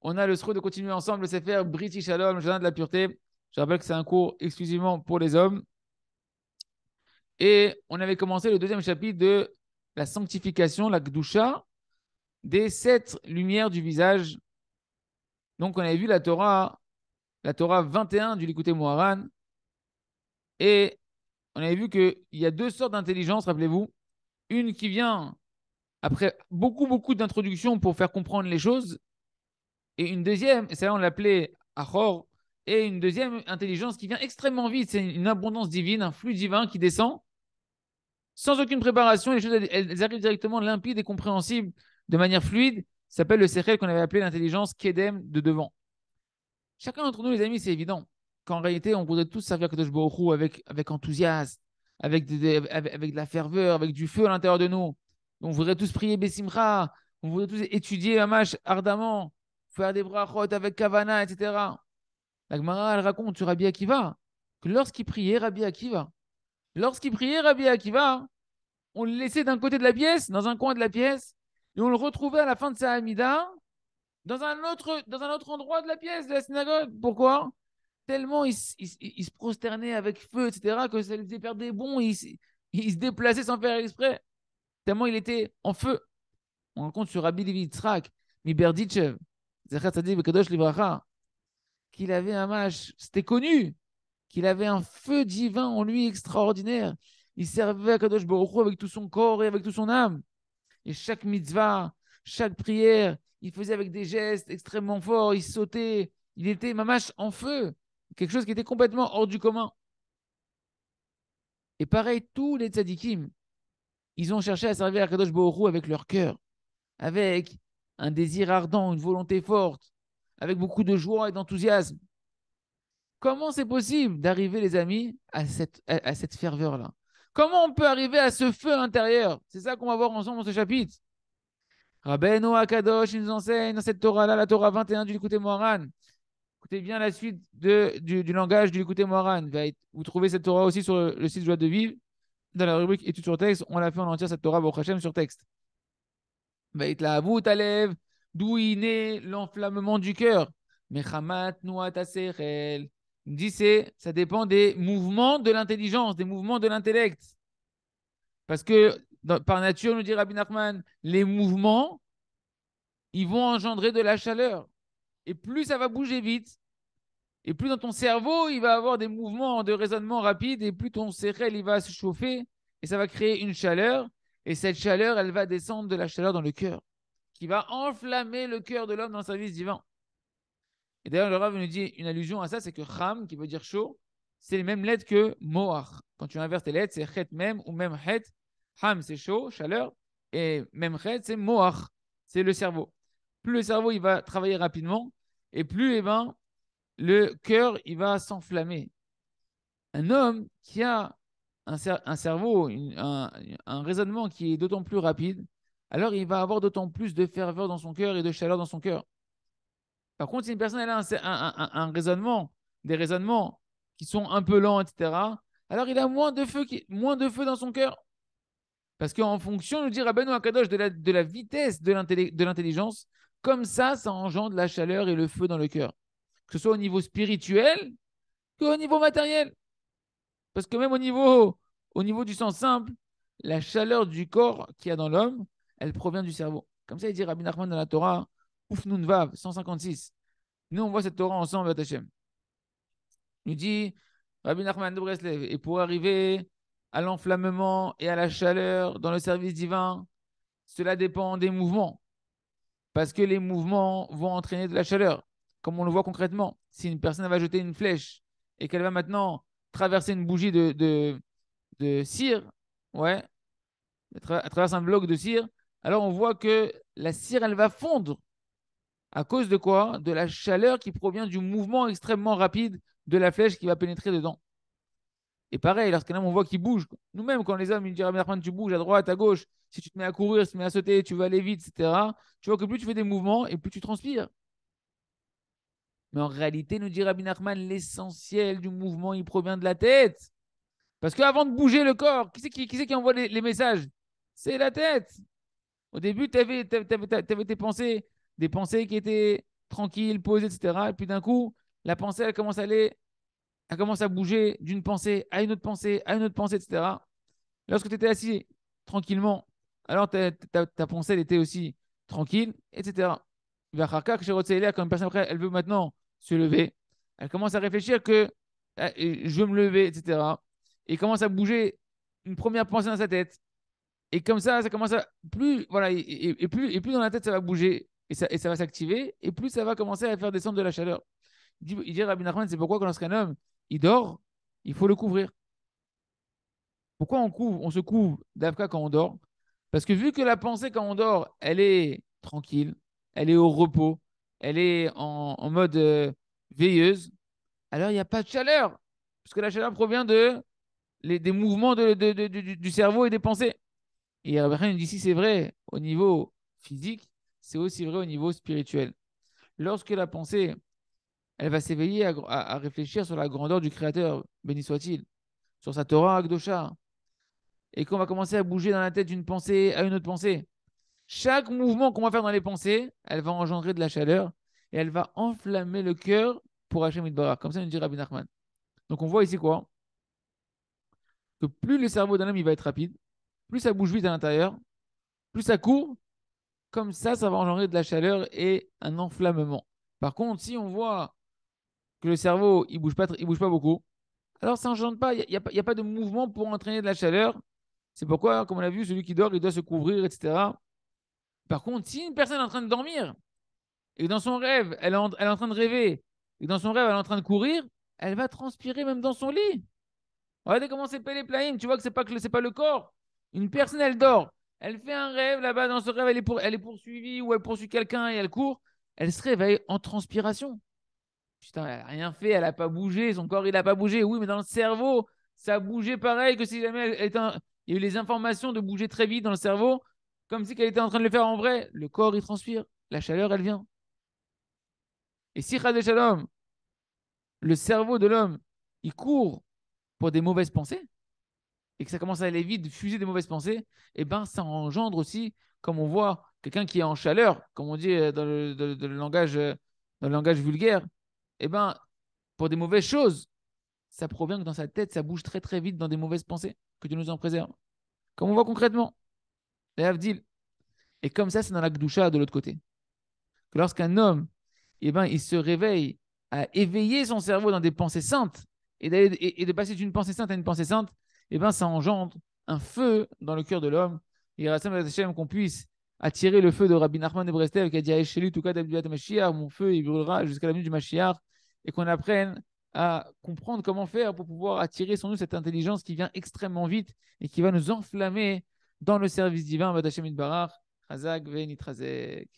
On a le souhait de continuer ensemble le Sefer British Shalom, jardin de la pureté. Je rappelle que c'est un cours exclusivement pour les hommes. Et on avait commencé le deuxième chapitre de la sanctification, la Gdusha, des sept lumières du visage. Donc, on avait vu la Torah, la Torah 21 du Likuté Moharan. Et on avait vu qu'il y a deux sortes d'intelligence, rappelez-vous. Une qui vient après beaucoup, beaucoup d'introductions pour faire comprendre les choses. Et une deuxième, et celle-là on l'appelait Achor, et une deuxième intelligence qui vient extrêmement vite. C'est une abondance divine, un flux divin qui descend sans aucune préparation. Les choses, elles, arrivent directement limpides et compréhensibles de manière fluide. Ça s'appelle le Sechel qu'on avait appelé l'intelligence Kedem de devant. Chacun d'entre nous, les amis, c'est évident qu'en réalité, on voudrait tous servir Kadosh Baruch avec, avec enthousiasme, avec, avec, de la ferveur, avec du feu à l'intérieur de nous. On voudrait tous prier Bessimcha, on voudrait tous étudier Hamash ardemment, faire des brachot avec Kavana, etc. La Gemara, elle raconte sur Rabbi Akiva que lorsqu'il priait, Rabbi Akiva, lorsqu'il priait, Rabbi Akiva, on le laissait d'un côté de la pièce, dans un coin de la pièce, et on le retrouvait à la fin de sa Hamida dans un autre, endroit de la pièce de la synagogue. Pourquoi? Tellement il, se prosternait avec feu, etc., que ça lui faisait perdre des bons, il se déplaçait sans faire exprès. Tellement il était en feu. On rencontre sur Rabbi Levi Tzrak, Miberditchev, qu'il avait un match, c'était connu, qu'il avait un feu divin en lui extraordinaire. Il servait à Kadosh Baruch avec tout son corps et avec toute son âme. Et chaque mitzvah, chaque prière, il faisait avec des gestes extrêmement forts, il sautait, il était mamash en feu, quelque chose qui était complètement hors du commun. Et pareil, tous les tzadikim, ils ont cherché à servir à Kadosh Baruch avec leur cœur, avec un désir ardent, une volonté forte, avec beaucoup de joie et d'enthousiasme. Comment c'est possible d'arriver, les amis, à cette, ferveur-là? Comment on peut arriver à ce feu intérieur? C'est ça qu'on va voir ensemble dans ce chapitre. Rabbeinu Akadosh, il nous enseigne dans cette Torah-là, la Torah 21 du Likuté Moharan. Écoutez bien la suite du, langage du Likuté Moharan. Vous trouvez cette Torah aussi sur le, site Joie de Vivre, dans la rubrique Études sur texte. On l'a fait en entier, cette Torah, Hashem, sur texte. D'où il naît l'enflammement du cœur. Mechamat Il dit c'est, ça dépend des mouvements de l'intelligence, des mouvements de l'intellect. Parce que par nature, nous dit Rabbi Nachman, les mouvements, ils vont engendrer de la chaleur. Et plus ça va bouger vite, et plus dans ton cerveau, il va avoir des mouvements de raisonnement rapide, et plus ton cerveau il va se chauffer, et ça va créer une chaleur. Et cette chaleur, elle va descendre de la chaleur dans le cœur, qui va enflammer le cœur de l'homme dans le service divin. Et d'ailleurs, le Rav nous dit une allusion à ça, c'est que Cham, qui veut dire chaud, c'est les mêmes lettres que Moach. Quand tu inverses les lettres, c'est Chet même ou même Het. Ham, c'est chaud, chaleur. Et même Het, c'est Moach. C'est le cerveau. Plus le cerveau il va travailler rapidement, et plus eh ben, le cœur il va s'enflammer. Un homme qui a un, cerveau, un, raisonnement qui est d'autant plus rapide, alors il va avoir d'autant plus de ferveur dans son cœur et de chaleur dans son cœur. Par contre, si une personne a un, raisonnement, des raisonnements qui sont un peu lents, etc., alors il a moins de feu, moins de feu dans son cœur. Parce qu'en fonction, nous dit Rabbeinu Akadosh, de la, de la vitesse de l'intelligence, comme ça, ça engendre la chaleur et le feu dans le cœur. Que ce soit au niveau spirituel qu'au niveau matériel. Parce que même au niveau, au niveau du sens simple, la chaleur du corps qu'il y a dans l'homme, elle provient du cerveau. Comme ça, il dit Rabbi Nachman dans la Torah, Ufnun Vav, 156. Nous, on voit cette Torah ensemble, avec Hachem. Il dit, Rabbi Nachman de Breslev, et pour arriver à l'enflammement et à la chaleur dans le service divin, cela dépend des mouvements. Parce que les mouvements vont entraîner de la chaleur, comme on le voit concrètement. Si une personne va jeter une flèche et qu'elle va maintenant traverser une bougie de, cire, ouais, travers un bloc de cire, alors on voit que la cire, elle va fondre à cause de quoi? De la chaleur qui provient du mouvement extrêmement rapide de la flèche qui va pénétrer dedans. Et pareil, lorsqu'un homme, on voit qu'il bouge. Nous-mêmes, quand les hommes, ils disent ah, tu bouges à droite, à gauche, si tu te mets à courir, si tu te mets à sauter, tu vas aller vite, etc., tu vois que plus tu fais des mouvements et plus tu transpires. Mais en réalité, nous dit Rabbi Nachman, l'essentiel du mouvement, il provient de la tête. Parce qu'avant de bouger le corps, qui c'est qui, qui, envoie les, messages? C'est la tête. Au début, tu avais, tes pensées des pensées qui étaient tranquilles, posées, etc. Et puis d'un coup, la pensée, elle commence à aller, elle commence à bouger d'une pensée à une autre pensée, à une autre pensée, etc. Lorsque tu étais assis tranquillement, alors ta, pensée, elle était aussi tranquille, etc. Comme une personne après, elle veut maintenant se lever. Elle commence à réfléchir que eh, je veux me lever, etc. Et commence à bouger une première pensée dans sa tête. Et comme ça, ça commence à plus, voilà, et, plus, et plus dans la tête, ça va bouger et ça, et ça va s'activer, et plus ça va commencer à faire descendre de la chaleur. Il dit, il dit Rabbi c'est pourquoi quand lorsqu'un homme il dort, il faut le couvrir. Pourquoi on couvre, on se couvre d'Afka quand on dort? Parce que vu que la pensée quand on dort, elle est tranquille, elle est au repos, elle est en, mode euh, veilleuse, alors il n'y a pas de chaleur. Parce que la chaleur provient de, des mouvements du cerveau et des pensées. Et Rabbi dit si c'est vrai au niveau physique, c'est aussi vrai au niveau spirituel. Lorsque la pensée, elle va s'éveiller à, réfléchir sur la grandeur du Créateur, béni soit-il, sur sa Torah Akdosha, et qu'on va commencer à bouger dans la tête d'une pensée à une autre pensée, chaque mouvement qu'on va faire dans les pensées, elle va engendrer de la chaleur et elle va enflammer le cœur pour Hachem Idbarach. Comme ça, nous dit Rabbi Nachman. Donc on voit ici quoi? Que plus le cerveau d'un homme il va être rapide, plus ça bouge vite à l'intérieur, plus ça court, comme ça, ça va engendrer de la chaleur et un enflammement. Par contre, si on voit que le cerveau il bouge pas, il bouge pas beaucoup, alors ça n'engendre pas. Il n'y a, a, pas de mouvement pour entraîner de la chaleur. C'est pourquoi, comme on l'a vu, celui qui dort, il doit se couvrir, etc. Par contre, si une personne est en train de dormir et dans son rêve, elle est en, train de rêver, et dans son rêve, elle est en train de courir, elle va transpirer même dans son lit. Regardez comment c'est les plaïm. Tu vois que ce n'est pas, pas le corps. Une personne, elle dort. Elle fait un rêve là-bas. Dans ce rêve, elle est, poursuivie ou elle poursuit quelqu'un et elle court. Elle se réveille en transpiration. Putain, elle n'a rien fait. Elle n'a pas bougé. Son corps, il n'a pas bougé. Oui, mais dans le cerveau, ça a bougé pareil que si jamais elle, il y a eu les informations de bouger très vite dans le cerveau, comme si elle était en train de le faire en vrai. Le corps, il transpire. La chaleur, elle vient. Et si Shalom, le cerveau de l'homme, il court pour des mauvaises pensées, et que ça commence à aller vite, fuser des mauvaises pensées, et eh ben ça engendre aussi, comme on voit, quelqu'un qui est en chaleur, comme on dit dans le, langage, dans le langage vulgaire, et eh ben pour des mauvaises choses, ça provient que dans sa tête, ça bouge très très vite dans des mauvaises pensées, que Dieu nous en préserve. Comme on voit concrètement, Et comme ça, c'est dans la Gdusha de l'autre côté. Lorsqu'un homme, eh ben, il se réveille à éveiller son cerveau dans des pensées saintes et, de passer d'une pensée sainte à une pensée sainte, eh ben, ça engendre un feu dans le cœur de l'homme. Et Hashem qu'on puisse attirer le feu de Rabbi Nachman de Breslev qui a dit Aïcheli, tout cas mon feu il brûlera jusqu'à la nuit du Mashiach, et qu'on apprenne à comprendre comment faire pour pouvoir attirer sur nous cette intelligence qui vient extrêmement vite et qui va nous enflammer dans le service divin. Badashem Barach, Chazak Venitrazek.